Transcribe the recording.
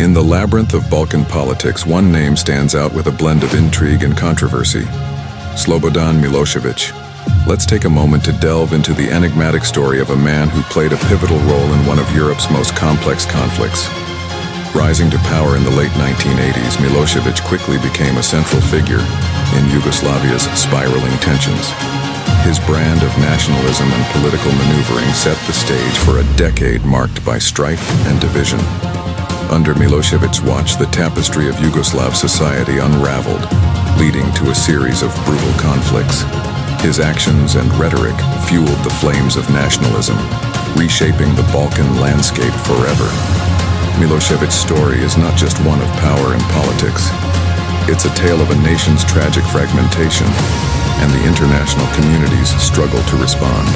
In the labyrinth of Balkan politics, one name stands out with a blend of intrigue and controversy. Slobodan Milosevic. Let's take a moment to delve into the enigmatic story of a man who played a pivotal role in one of Europe's most complex conflicts. Rising to power in the late 1980s, Milosevic quickly became a central figure in Yugoslavia's spiraling tensions. His brand of nationalism and political maneuvering set the stage for a decade marked by strife and division. Under Milosevic's watch, the tapestry of Yugoslav society unraveled, leading to a series of brutal conflicts. His actions and rhetoric fueled the flames of nationalism, reshaping the Balkan landscape forever. Milosevic's story is not just one of power and politics. It's a tale of a nation's tragic fragmentation and the international community's struggle to respond.